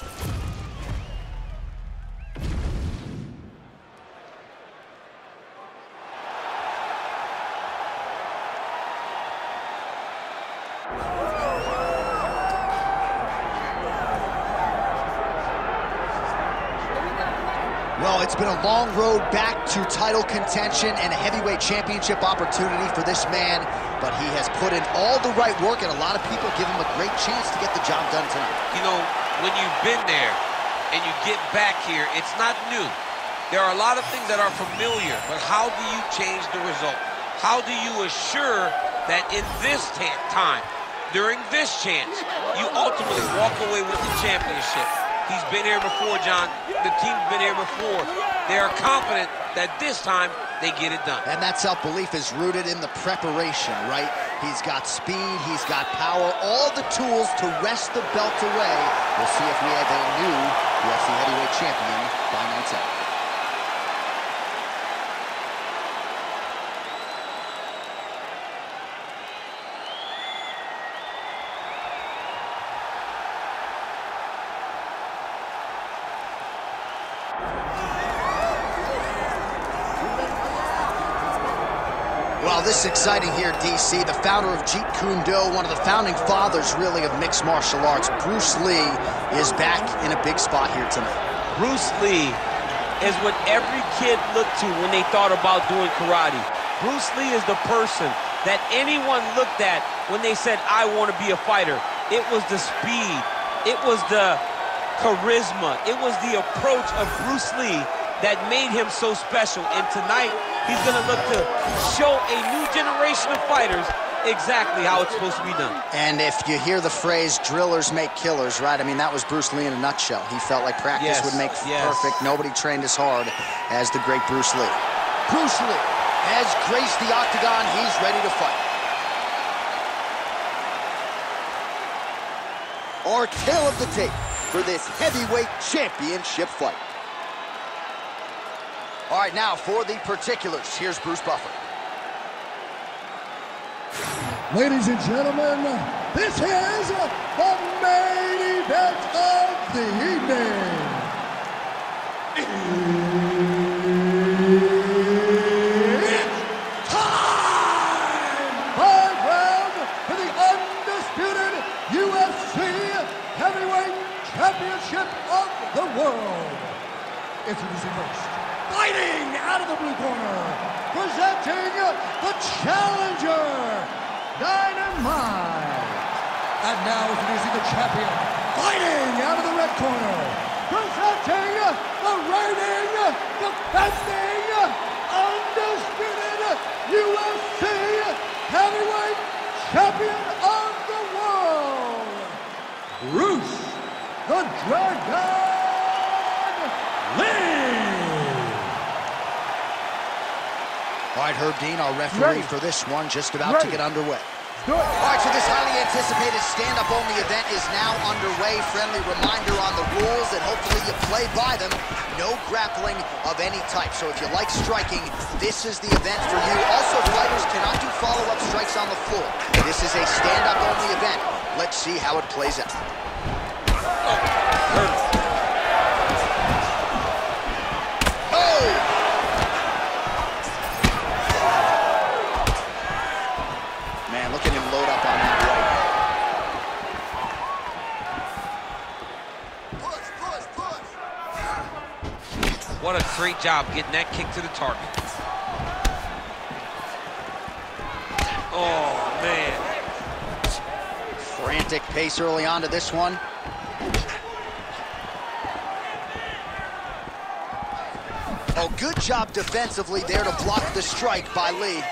Well, it's been a long road back to title contention and a heavyweight championship opportunity for this man, but he has put in all the right work, and a lot of people give him a great chance to get the job done tonight. You know, when you've been there and you get back here, it's not new. There are a lot of things that are familiar, but how do you change the result? How do you assure that in this time, during this chance, you ultimately walk away with the championship? He's been here before, John. The team's been here before. They are confident that this time they get it done. And that self-belief is rooted in the preparation, right? He's got speed, he's got power, all the tools to wrest the belt away. We'll see if we have a new UFC heavyweight champion by night's. Well, this is exciting here, DC. The founder of Jeet Kune Do, one of the founding fathers, really, of mixed martial arts, Bruce Lee, is back in a big spot here tonight. Bruce Lee is what every kid looked to when they thought about doing karate. Bruce Lee is the person that anyone looked at when they said, I want to be a fighter. It was the speed. It was the charisma. It was the approach of Bruce Lee that made him so special. And tonight, he's going to look to show a new generation of fighters exactly how it's supposed to be done. And if you hear the phrase, drillers make killers, right? I mean, that was Bruce Lee in a nutshell. He felt like practice Yes, would make yes. perfect. Nobody trained as hard as the great Bruce Lee. Bruce Lee has graced the octagon. He's ready to fight. Our tale of the tape for this heavyweight championship fight. All right, now for the particulars, here's Bruce Buffer. Ladies and gentlemen, this is the main event of the evening. It's time! Five rounds for the undisputed UFC Heavyweight Championship of the world. Introducing first, fighting out of the blue corner, presenting the challenger, Dynamite. And now introducing the champion, fighting out of the red corner, presenting the reigning, defending, undisputed UFC heavyweight champion of the world, Bruce the Dragon Lee. All right, Herb Dean, our referee Ready. for this one, just about to get underway. Do it. All right, so this highly anticipated stand-up only event is now underway. Friendly reminder on the rules, and hopefully you play by them. No grappling of any type. So if you like striking, this is the event for you. Also, fighters cannot do follow-up strikes on the floor. This is a stand-up only event. Let's see how it plays out. What a great job getting that kick to the target. Oh, man. Frantic pace early on to this one. Oh, good job defensively there to block the strike by Lee.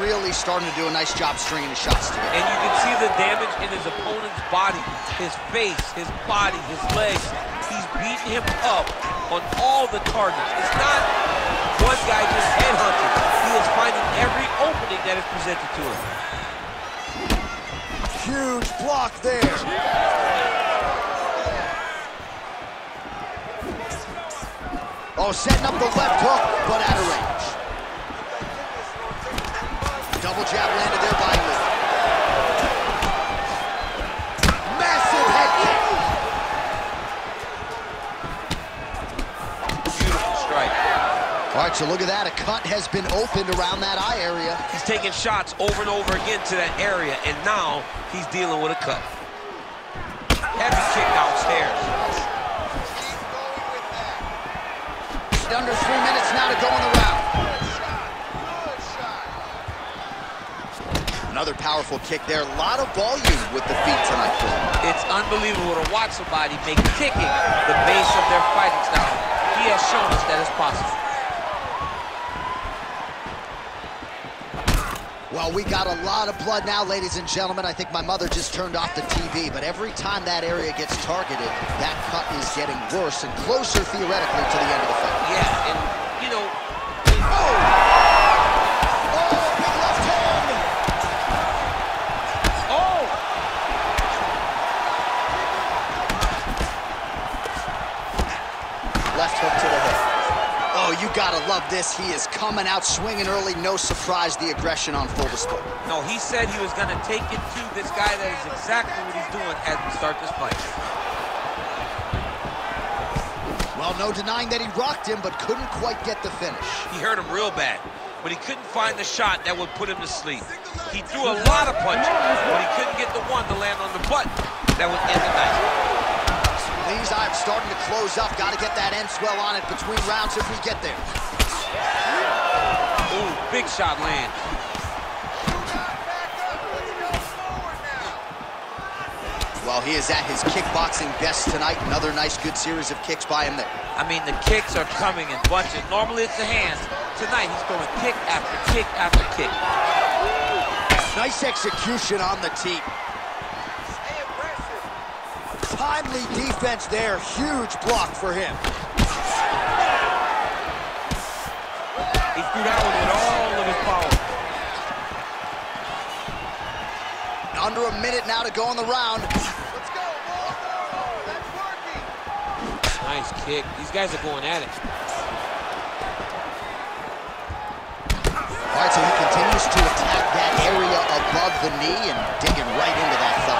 Really starting to do a nice job stringing his shots together. And you can see the damage in his opponent's body, his face, his body, his legs. He's beating him up on all the targets. It's not one guy just headhunting. He is finding every opening that is presented to him. huge block there. Oh, setting up the left hook, but out of range. Double jab landed there by Lee. Massive head kick. Beautiful strike. All right, so look at that. A cut has been opened around that eye area. He's taking shots over and over again to that area, and now he's dealing with a cut. Powerful kick there. A lot of volume with the feet tonight. It's unbelievable to watch somebody make kicking the base of their fighting style. He has shown us that it's possible. Well, we got a lot of blood now, ladies and gentlemen. I think my mother just turned off the TV, but every time that area gets targeted, that cut is getting worse and closer, theoretically, to the end of the fight. Yeah, hook to the. Oh, you gotta love this. He is coming out swinging early. No surprise, the aggression on full display. No, he said he was going to take it to this guy. That is exactly what he's doing as we start this fight. Well, no denying that he rocked him, but couldn't quite get the finish. He hurt him real bad, but he couldn't find the shot that would put him to sleep. He threw a lot of punches, but he couldn't get the one to land on the butt that would end the night. Lee's eyes starting to close up. Got to get that Enswell on it between rounds if we get there. Ooh, big shot land. Well, he is at his kickboxing best tonight. Another nice, good series of kicks by him there. I mean, the kicks are coming in bunches. Normally it's the hands. Tonight he's going kick after kick after kick. Nice execution on the teep. Timely defense there. Huge block for him. He threw that one with all of his power. Under a minute now to go in the round. Nice kick. These guys are going at it. All right, so he continues to attack that area above the knee and digging right into that thigh.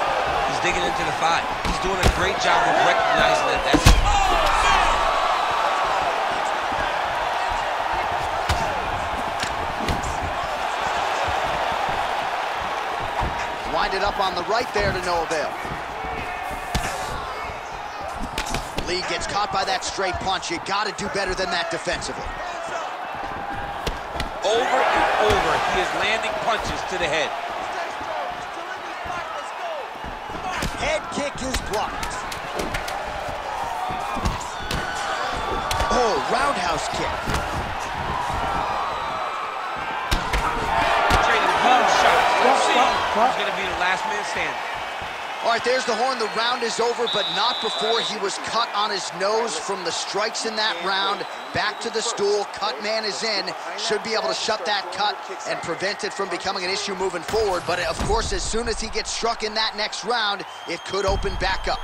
Digging into the thigh. He's doing a great job of recognizing that that's Winded up on the right there to no avail. Lee gets caught by that straight punch. You got to do better than that defensively. over and over. He is landing punches to the head. Head kick is blocked. Oh, roundhouse kick. Trading huge shots. Let's see Stop, stop. who's going to be the last man standing. All right, there's the horn. The round is over, but not before he was cut on his nose from the strikes in that round. Back to the stool. Cut man is in. Should be able to shut that cut and prevent it from becoming an issue moving forward. But of course, as soon as he gets struck in that next round, it could open back up.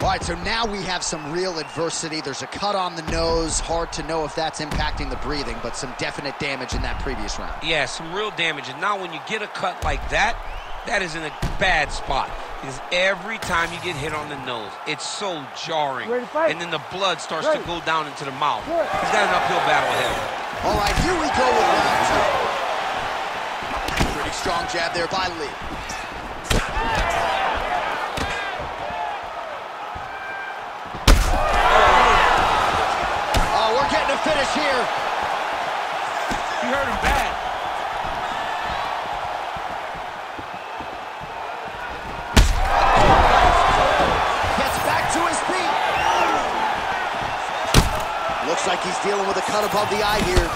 All right, so now we have some real adversity. There's a cut on the nose. Hard to know if that's impacting the breathing, but some definite damage in that previous round. Yeah, some real damage. And now when you get a cut like that, that is in a bad spot. Because every time you get hit on the nose, it's so jarring. Ready to fight? And then the blood starts Ready. to go down into the mouth. Good. He's got an uphill battle ahead. All right, here we go with round two. Pretty strong jab there by Lee. Oh, we're getting a finish here. He hurt him bad. Gets back to his feet. Looks like he's dealing with a cut above the eye here.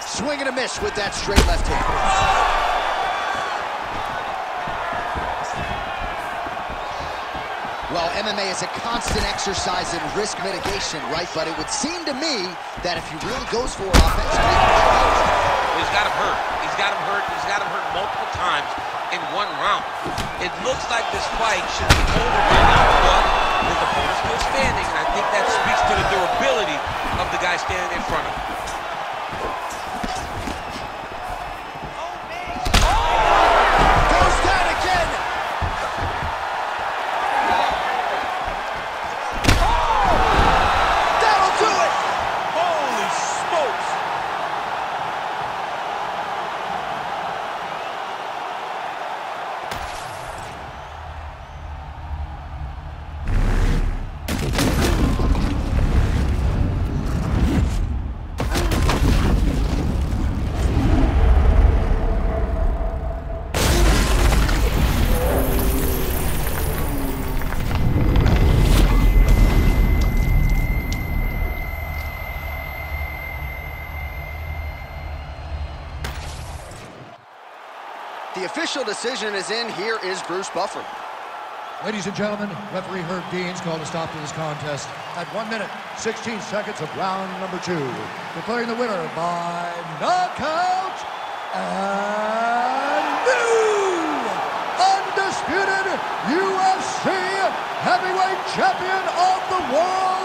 Swing and a miss with that straight left hand. Well, MMA is a constant exercise in risk mitigation, right? But it would seem to me that if he really goes for it he's got him hurt. He's got him hurt. He's got him hurt multiple times in one round. It looks like this fight should be over by now, but his opponent's still standing, and I think that speaks to the durability of the guy standing in front of him. Official decision is in. Here is Bruce Buffer. Ladies and gentlemen, referee Herb Dean's called a stop to this contest at 1 minute, 16 seconds of round number two, declaring the winner by knockout and new undisputed UFC heavyweight champion of the world,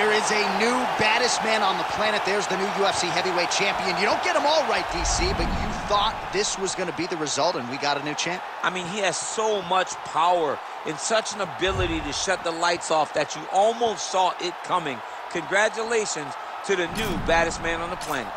There is a new baddest man on the planet. There's the new UFC heavyweight champion. You don't get them all right, DC, but you thought this was going to be the result, and we got a new champ. I mean, he has so much power and such an ability to shut the lights off that you almost saw it coming. Congratulations to the new baddest man on the planet.